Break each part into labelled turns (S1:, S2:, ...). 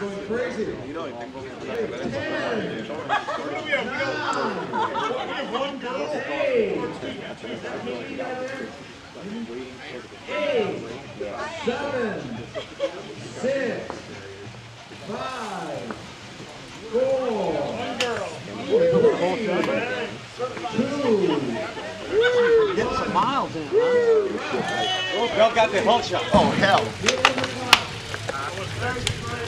S1: going crazy. Eight, seven, six, five, four, two,
S2: Getting some miles in, huh?
S3: Y'all got the whole shot.
S4: Oh, hell.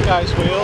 S2: guy's wheel?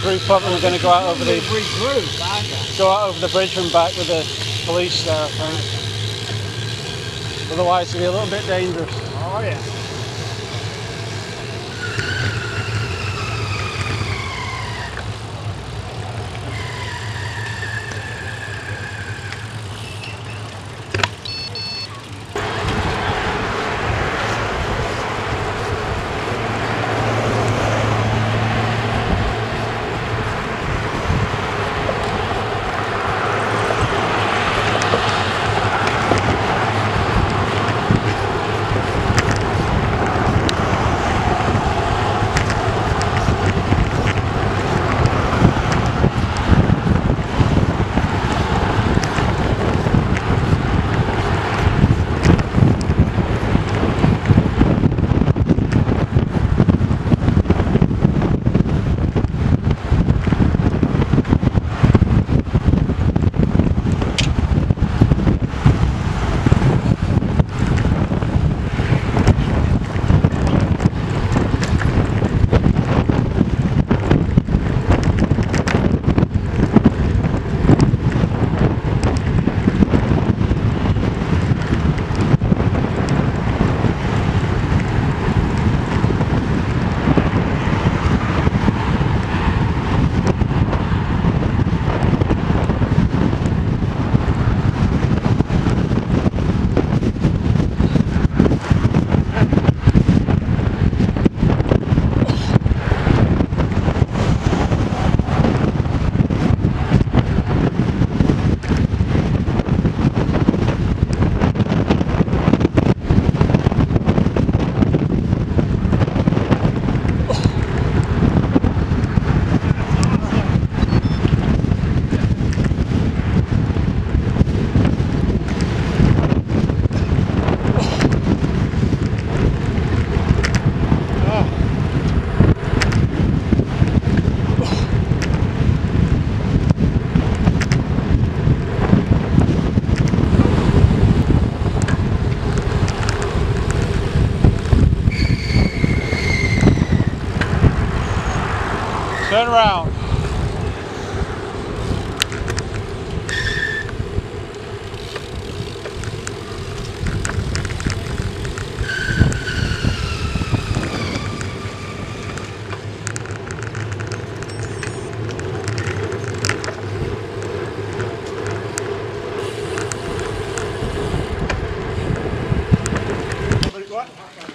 S2: Group up and we're going to go out over the go out over the bridge and back with the police there. I think. Otherwise, it'll be a little bit dangerous.
S3: Oh, yeah.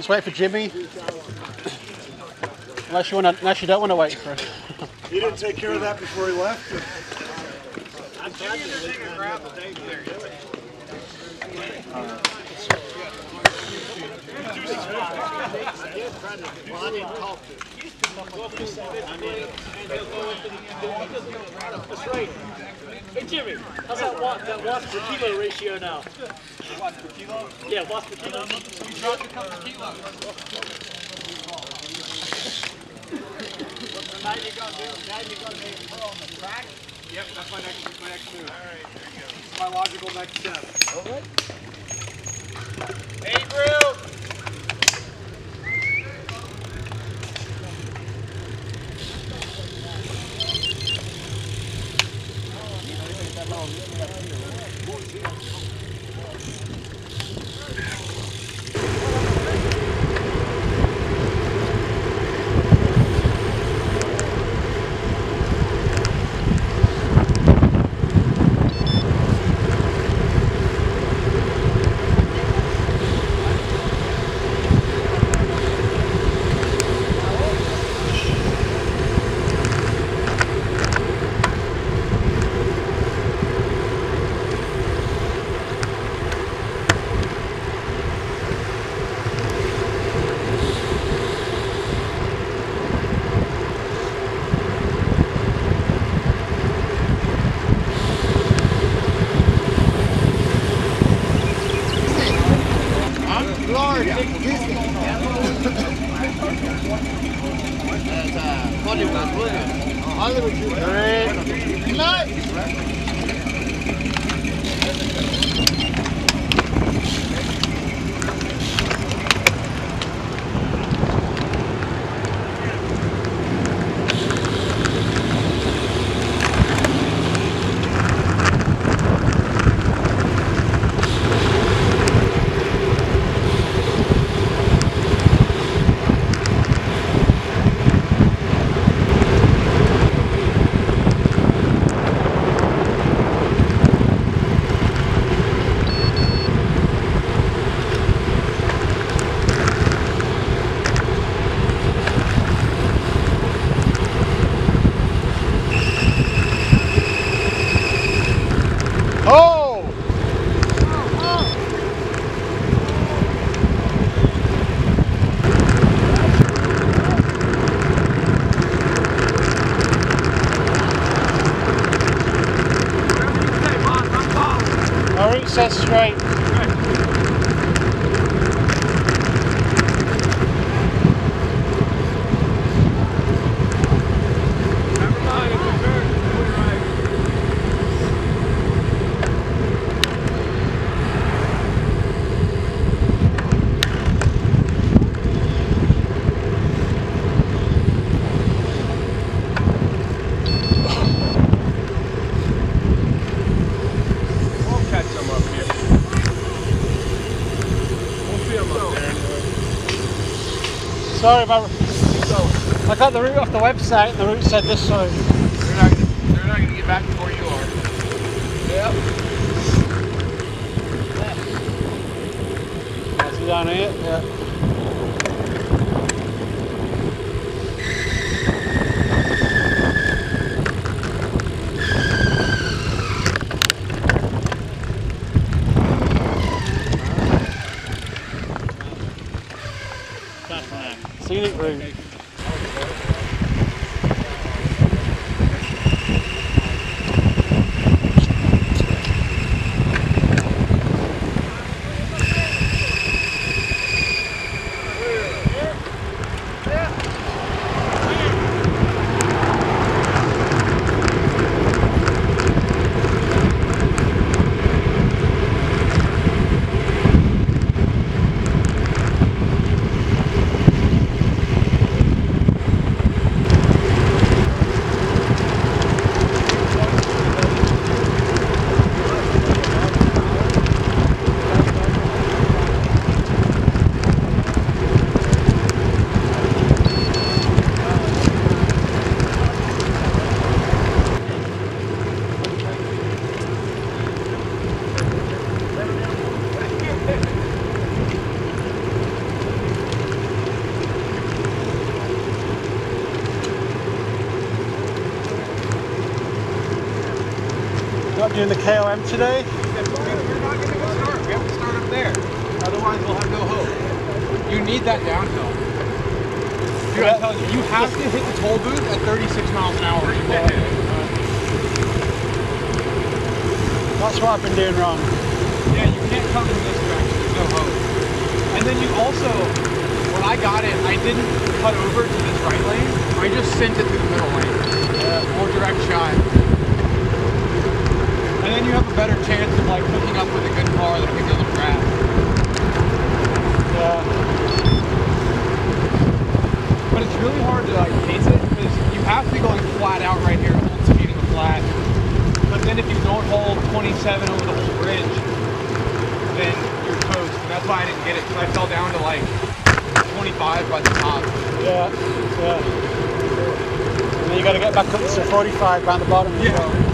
S2: Let's wait for Jimmy. Unless you want to, unless you don't want to wait for him.
S3: He didn't take care of that before he left?
S5: That's right. Hey Jimmy, how's that watt that watts per kilo ratio now? Watts per kilo? Yeah, watts per kilo. You dropped a couple kilos. Now you gonna do now you gonna be put on the track?
S3: Yep, that's my next, my next move. All right, there you go. My logical next step.
S5: Alright.
S3: Hey, Brew! route set straight.
S2: Sorry about. I got the route off the website and the route said this way.
S3: They're not, they're not going to get back before you are. Yep.
S2: That's it down here. Yeah. Doing the KOM today.
S3: We're not going to go start. We have to start up there. Otherwise, we'll have no hope. You need that downhill. Dude, I'm telling you, you have to hit the toll booth at 36 miles an hour. You won't hit it.
S2: That's what I've been doing wrong.
S3: Yeah, you can't come from this direction. There's no hope. And then you also, when I got it, I didn't cut over to this right lane. I just sent it through the middle lane. More direct shot. And then you have a better chance of like hooking up with a good car that can go the crap.
S2: Yeah.
S3: But it's really hard to like pace it because you have to go like flat out right here, hold speed in the flat. But then if you don't hold 27 over the whole bridge, then you're toast. And that's why I didn't get it because I fell down to like 25 by the top.
S2: Yeah. Yeah. And then you got to get back up to 45 down the bottom.
S3: Yeah.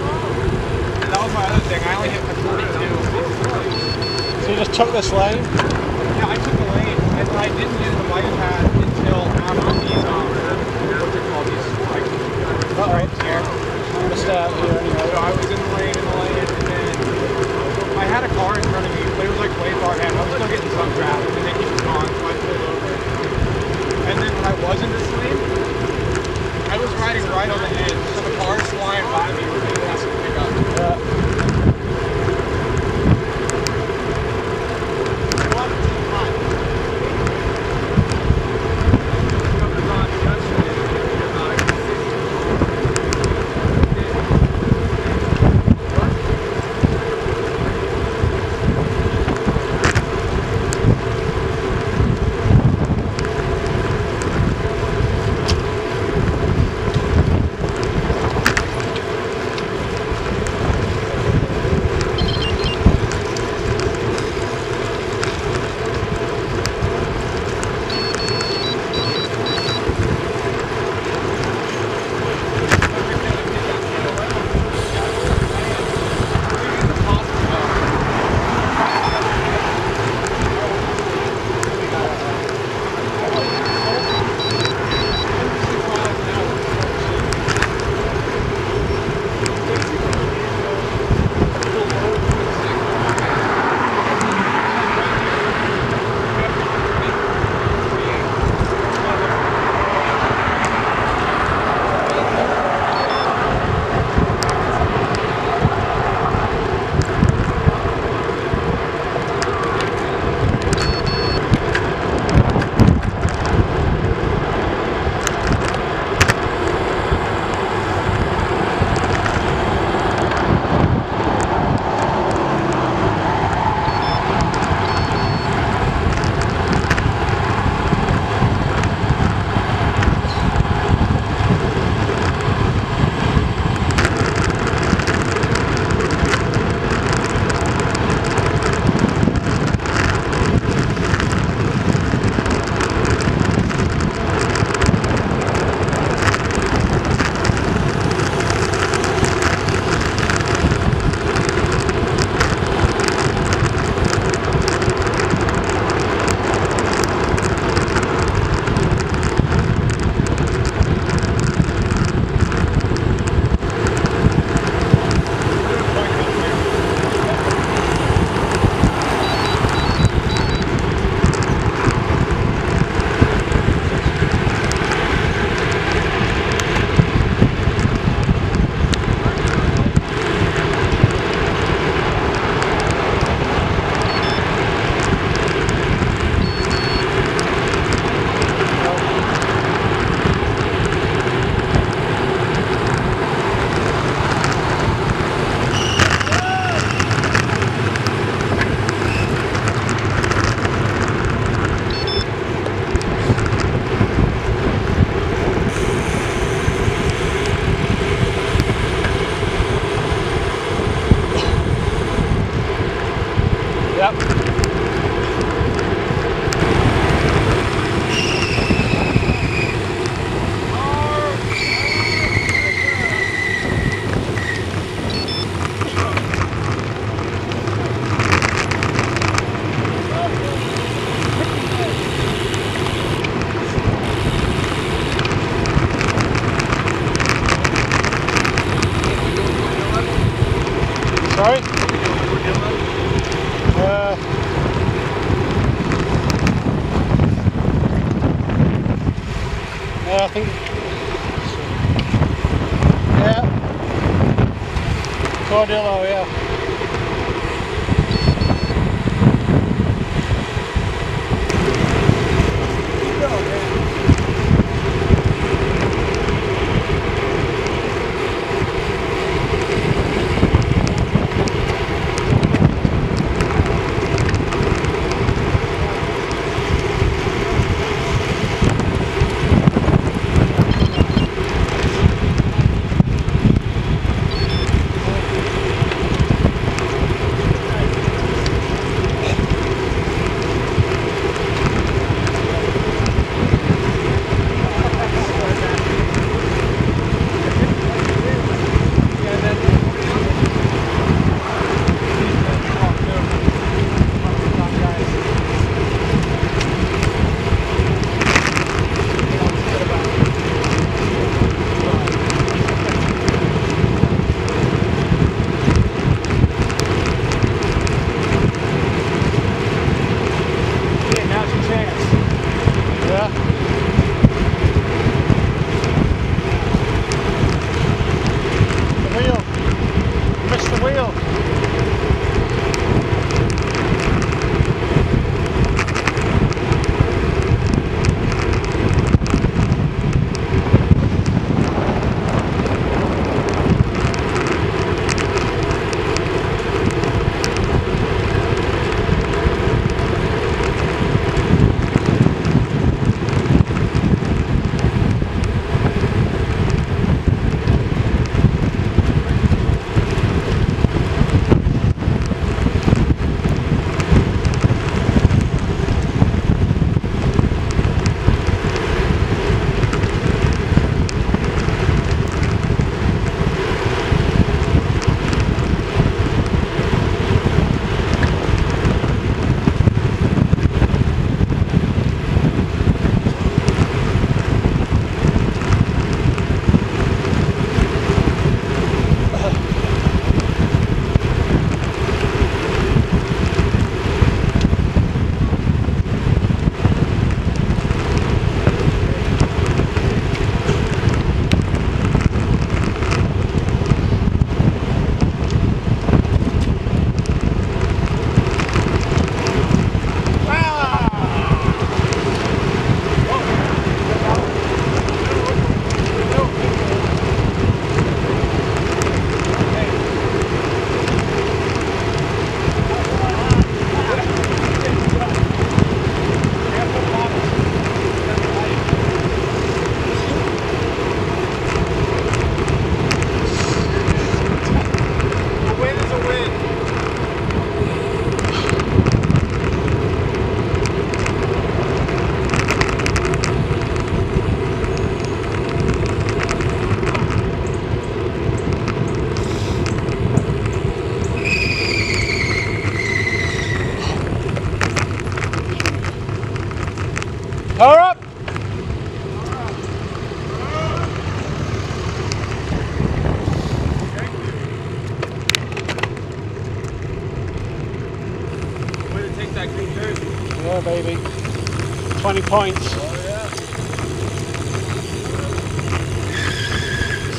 S2: Well.
S3: And that was my other thing. I only hit my 42.
S2: So you just took this lane.
S3: Yeah, I took the lane and I didn't use the bike pad until I'm on these um what's it called these like stripes here.
S2: I'm gonna out here anyway.
S3: So I was in the lane in the lane and then I had a car in front of me, but it was like way far ahead. I was still getting some traffic and they keep on, so I pulled over. And then when I was in this lane, I was riding right on the edge, so the cars flying by me were really has to pick up.
S2: Yeah.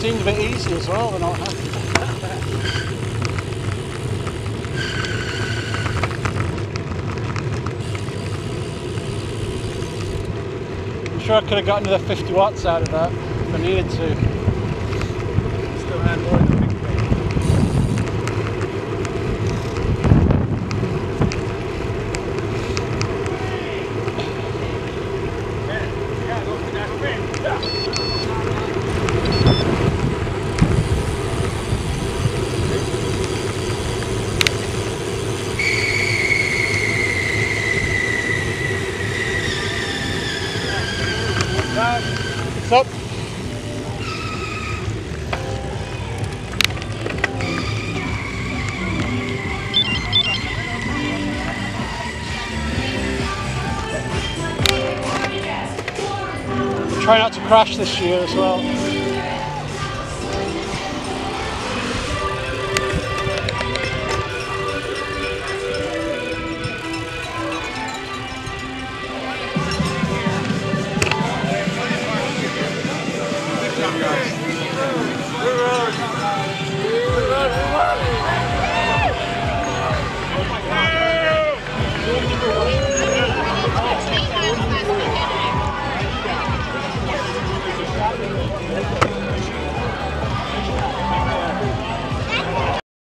S2: Seemed a bit easy as well, they're not. I'm sure I could have gotten another 50 watts out of that if I needed to. Try not to crash this year as well.